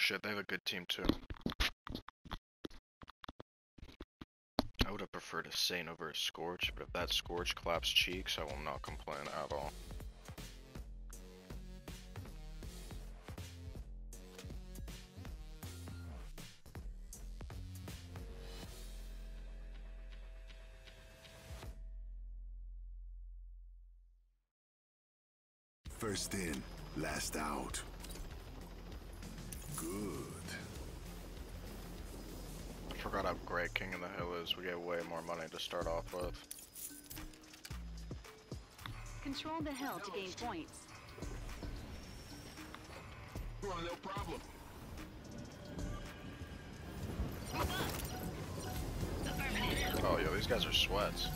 Shit, they have a good team too. I would have preferred a Saint over a Scorch, but if that Scorch claps cheeks, I will not complain at all. First in, last out. Good. I forgot how great King of the Hill is. We get way more money to start off with. Control the hill to gain points. no problem. Oh, yo, these guys are sweats.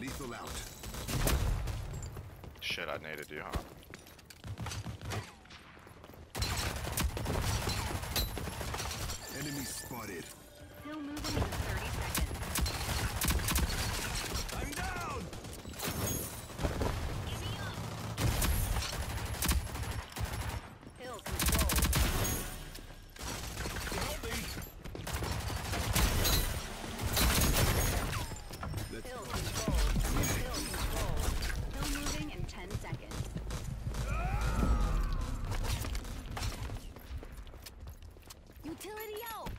Lethal out. Shit, I needed you, huh? Enemy spotted. Hill moving in 30 seconds. I'm down. Hill control. Help me. Let's Hill control. Hill control. Hill moving in 10 seconds. Utility out.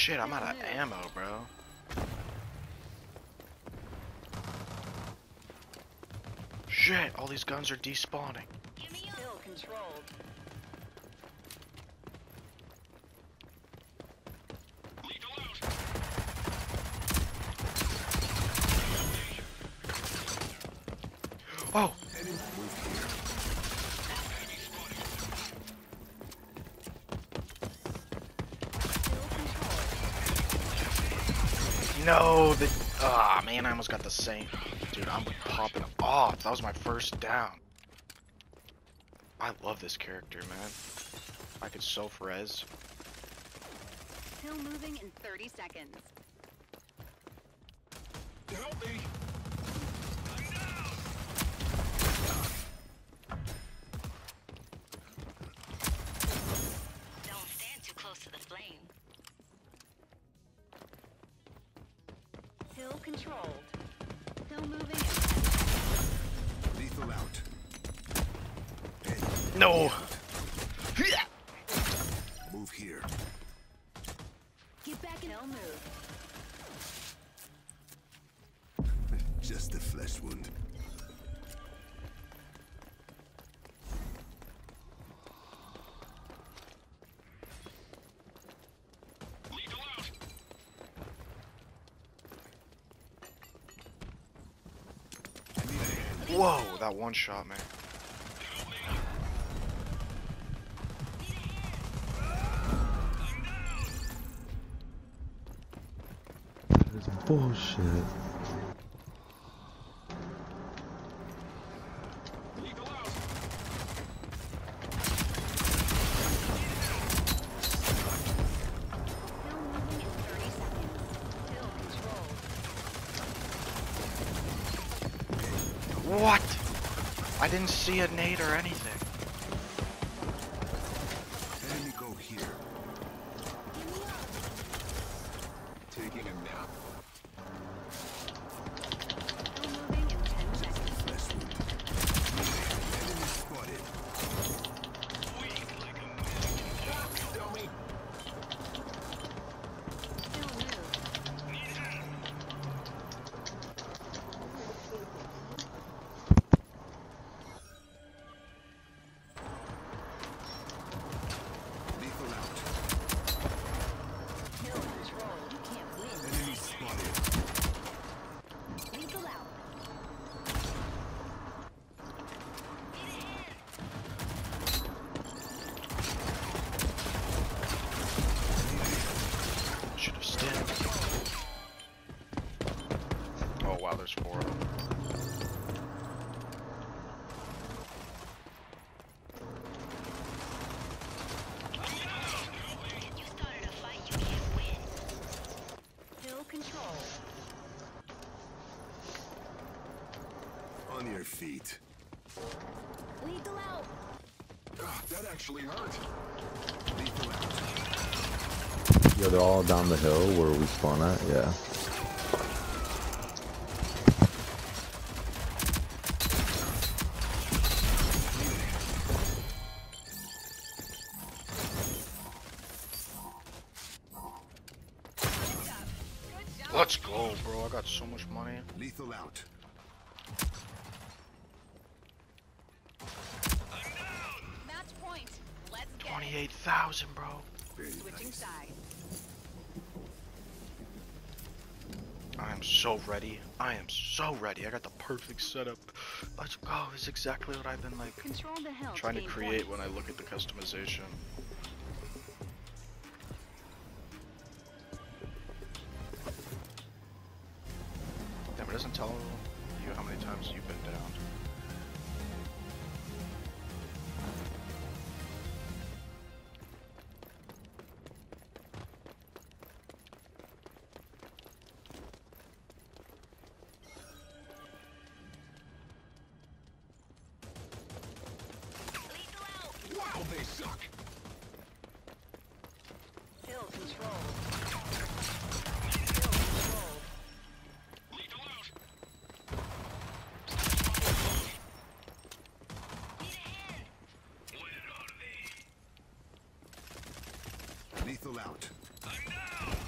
Shit, I'm out of ammo, bro. Shit, all these guns are despawning. Hill controlled. Oh! enemy move here. Hill control. No, the ah man, I almost got the same. Dude, I'm popping off. That was my first down. I love this character, man. I could self res. Hill moving in 30 seconds. Controlled. Hill moving in 10 seconds. Lethal out. Hey, No. move here. Get back in. Hill move. Just a flesh wound. Whoa, that one shot, man. That is bullshit. What? I didn't see a nade or anything. Wow, there's four of them. You started a fight you can't win. Hill control. On your feet. Lethal out. Ah, that actually hurt. Lethal out. Yeah, they're all down the hill where we spawn at. Yeah. Let's go, bro. I got so much money. Lethal out. Match point. Let's get. Twenty-eight thousand, bro. Very Switching nice. sides. I am so ready. I am so ready. I got the perfect setup. Let's go. It's exactly what I've been like Control the hill. trying to create points. when I look at the customization. Doesn't tell you how many times you've been down. Wow, they suck. Lethal out. Control.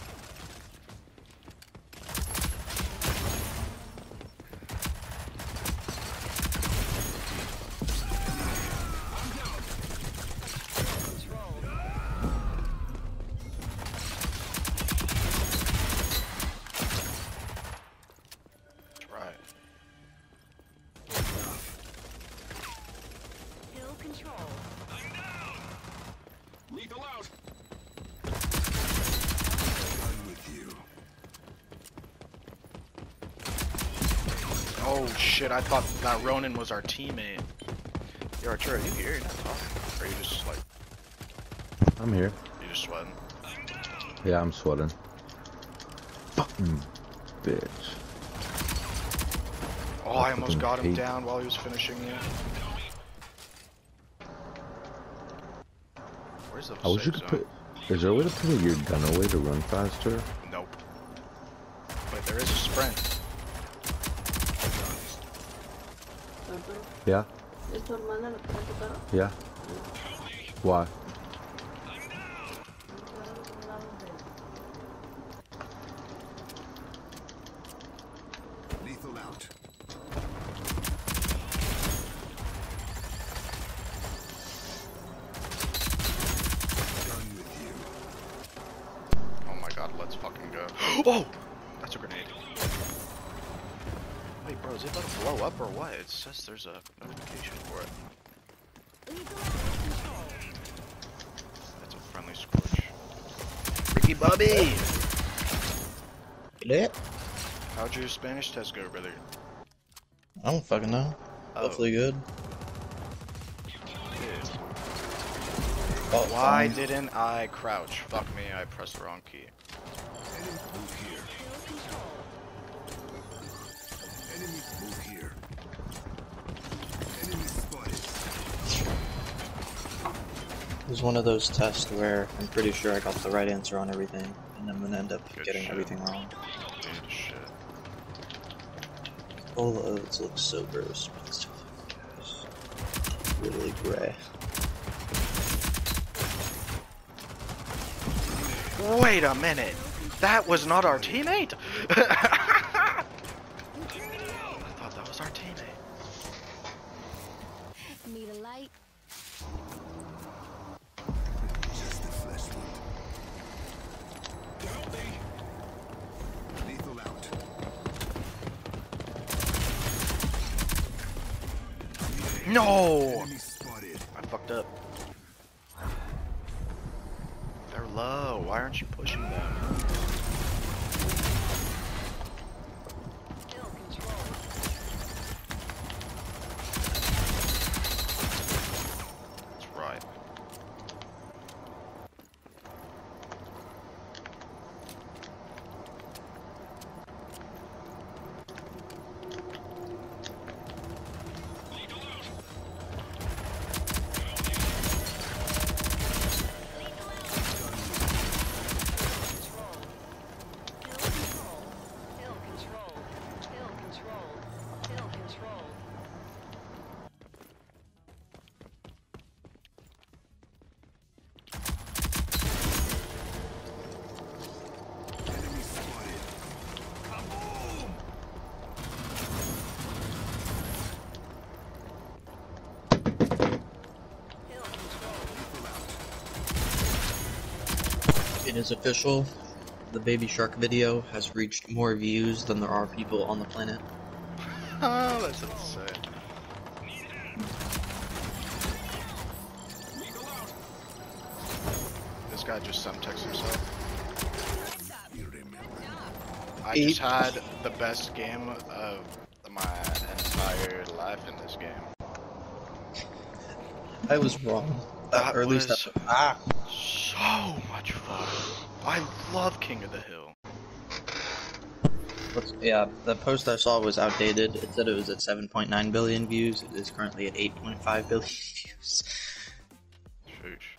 Oh shit, I thought that Ronin was our teammate. Yo, Arturo, are you here? You're not talking. Or are you just like, I'm here. you just sweating? Yeah, I'm sweating. Fucking bitch. Oh, I almost got him hate- down while he was finishing you. Where's the I wish you could zone? put. Is there a way to put your gun away to run faster? Nope. But there is a sprint. Yeah. ¿es tu hermana la que está en? Yeah. Why? Lethal out. Done with you. Oh my god, let's fucking go. Oh! That's a grenade. Wait, bro, is it about to blow up or what? It says there's a notification for it. Lethal out. Control. That's a friendly scorch. Ricky Bobby! Lit? How'd your Spanish test go, brother? I don't fucking know. Oh. Hopefully good. Dude. Oh, Why fine. didn't I crouch? Fuck me, I pressed the wrong key. It was one of those tests where I'm pretty sure I got the right answer on everything, and I'm gonna end up Good getting shit. everything wrong. Dude, shit. All the oats look so gross. but It's really gray. Wait a minute! That was not our teammate! I thought that was our teammate. Need a light. Just a flesh wound. Help me. Lethal out. No! Enemy spotted. I fucked up. They're low. Why aren't you pushing them? It is official. The Baby Shark video has reached more views than there are people on the planet. Oh, that's insane. This guy just subtext himself. I Eight. just had the best game of my entire life in this game. I was wrong. That or at least was- ah, So much fun. I love King of the Hill. what's- yeah, the post I saw was outdated. It said it was at 7.9 billion views. It is currently at 8.5 billion views. Sheesh.